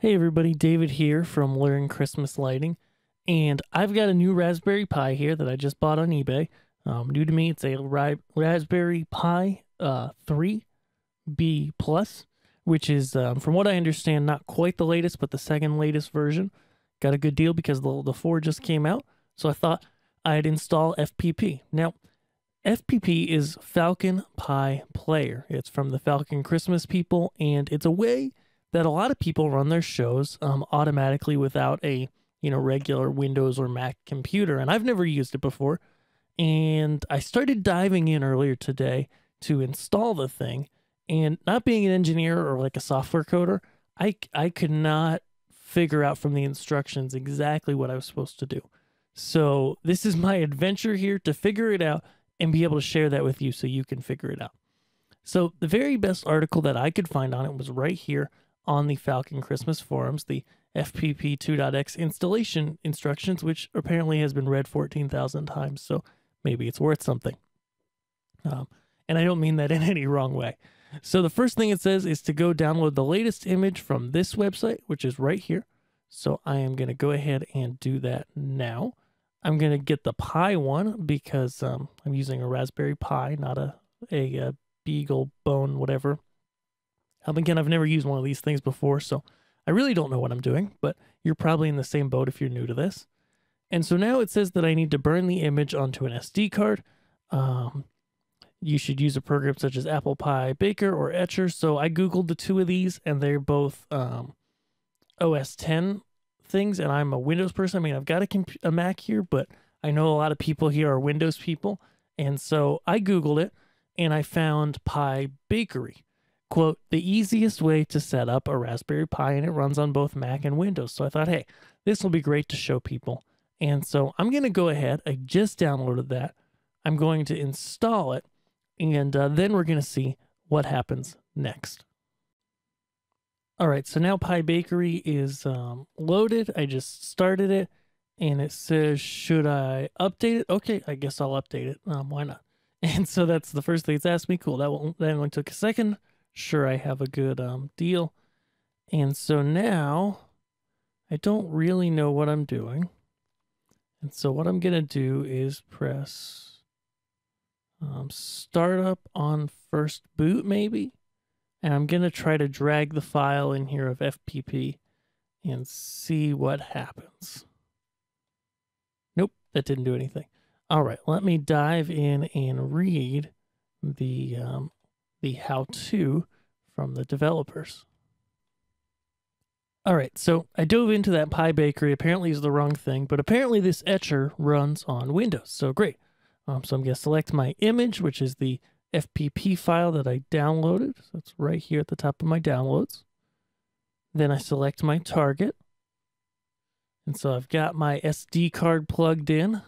Hey everybody, David here from Learn Christmas Lighting, and I've got a new Raspberry Pi here that I just bought on eBay. Um, new to me, it's a Raspberry Pi uh, 3B Plus, which is, um, from what I understand, not quite the latest, but the second latest version. Got a good deal because the, the 4 just came out, so I thought I'd install FPP. Now, FPP is Falcon Pi Player. It's from the Falcon Christmas people, and it's a way that a lot of people run their shows um, automatically without a you know regular Windows or Mac computer, and I've never used it before. And I started diving in earlier today to install the thing, and not being an engineer or like a software coder, I I could not figure out from the instructions exactly what I was supposed to do. So this is my adventure here to figure it out and be able to share that with you so you can figure it out. So the very best article that I could find on it was right here on the Falcon Christmas forums, the FPP 2.x installation instructions, which apparently has been read 14,000 times. So maybe it's worth something. Um, and I don't mean that in any wrong way. So the first thing it says is to go download the latest image from this website, which is right here. So I am going to go ahead and do that now. I'm going to get the Pi one because um, I'm using a Raspberry Pi, not a, a, a Beagle Bone, whatever. Um, again, I've never used one of these things before, so I really don't know what I'm doing, but you're probably in the same boat if you're new to this. And so now it says that I need to burn the image onto an SD card. Um, you should use a program such as ApplePi-Baker or Etcher. So I Googled the two of these, and they're both um, OS 10 things, and I'm a Windows person. I mean, I've got a, a Mac here, but I know a lot of people here are Windows people. And so I Googled it, and I found Pi Bakery quote, the easiest way to set up a Raspberry Pi, and it runs on both Mac and Windows. So I thought, hey, this will be great to show people. And so I'm going to go ahead. I just downloaded that. I'm going to install it, and uh, then we're going to see what happens next. All right, so now Pi Bakery is um, loaded. I just started it, and it says, should I update it? Okay, I guess I'll update it. Um, why not? And so that's the first thing it's asked me. Cool. That, will, that only took a second sure I have a good um, deal. And so now I don't really know what I'm doing. And so what I'm going to do is press um, startup on first boot maybe. And I'm going to try to drag the file in here of FPP and see what happens. Nope, that didn't do anything. All right, let me dive in and read the um, the how-to from the developers. All right, so I dove into that Pi Bakery. Apparently is the wrong thing, but apparently this etcher runs on Windows, so great. Um, so I'm going to select my image, which is the FPP file that I downloaded. So it's right here at the top of my downloads. Then I select my target. And so I've got my SD card plugged in,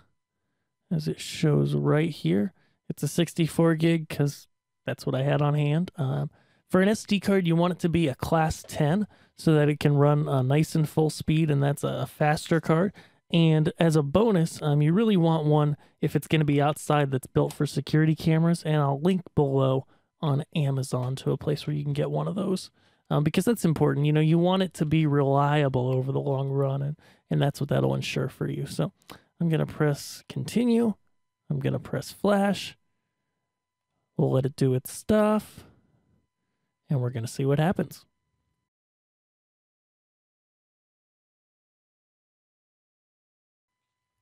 as it shows right here. It's a 64 gig because that's what I had on hand. Um, for an SD card, you want it to be a class 10 so that it can run uh, nice and full speed, and that's a faster card. And as a bonus, um, you really want one if it's going to be outside that's built for security cameras. And I'll link below on Amazon to a place where you can get one of those um, because that's important. You know, you want it to be reliable over the long run, and, and that's what that'll ensure for you. So I'm going to press continue. I'm going to press flash. We'll let it do its stuff, and we're going to see what happens.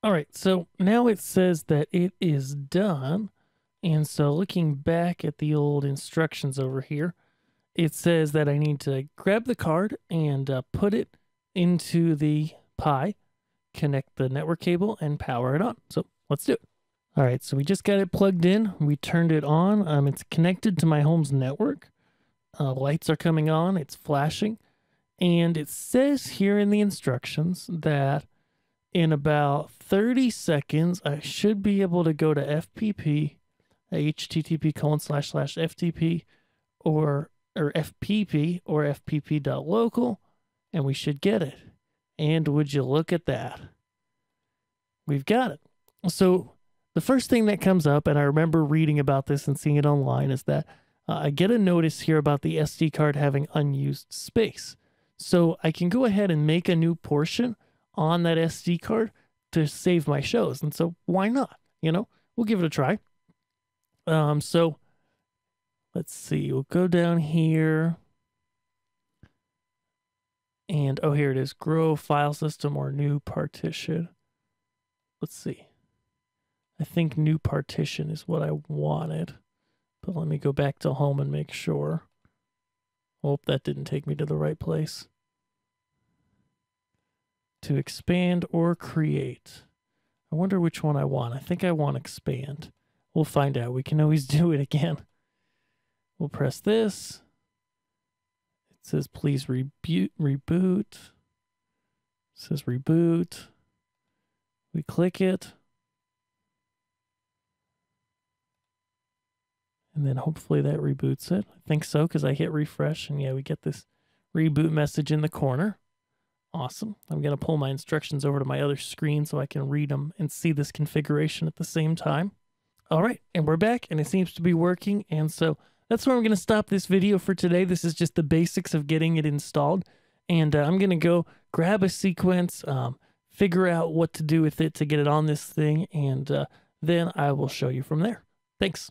All right, so now it says that it is done. And so looking back at the old instructions over here, it says that I need to grab the card and uh, put it into the Pi, connect the network cable, and power it on. So let's do it. All right, so we just got it plugged in. We turned it on. Um, it's connected to my home's network. Uh, lights are coming on. It's flashing. And it says here in the instructions that in about 30 seconds, I should be able to go to FPP, http colon slash slash FTP, or, or FPP, or FPP.local, and we should get it. And would you look at that? We've got it. So the first thing that comes up, and I remember reading about this and seeing it online, is that uh, I get a notice here about the SD card having unused space. So I can go ahead and make a new portion on that SD card to save my shows. And so why not? You know, we'll give it a try. Um, so let's see, we'll go down here. And oh, here it is grow file system or new partition. Let's see. I think new partition is what I wanted. But let me go back to home and make sure. Hope that didn't take me to the right place. To expand or create. I wonder which one I want. I think I want expand. We'll find out. We can always do it again. We'll press this. It says please reboot. reboot. It says reboot. We click it. And then hopefully that reboots it. I think so because I hit refresh and yeah, we get this reboot message in the corner. Awesome. I'm going to pull my instructions over to my other screen so I can read them and see this configuration at the same time. All right, and we're back and it seems to be working. And so that's where I'm going to stop this video for today. This is just the basics of getting it installed. And uh, I'm going to go grab a sequence, um, figure out what to do with it to get it on this thing, and uh, then I will show you from there. Thanks.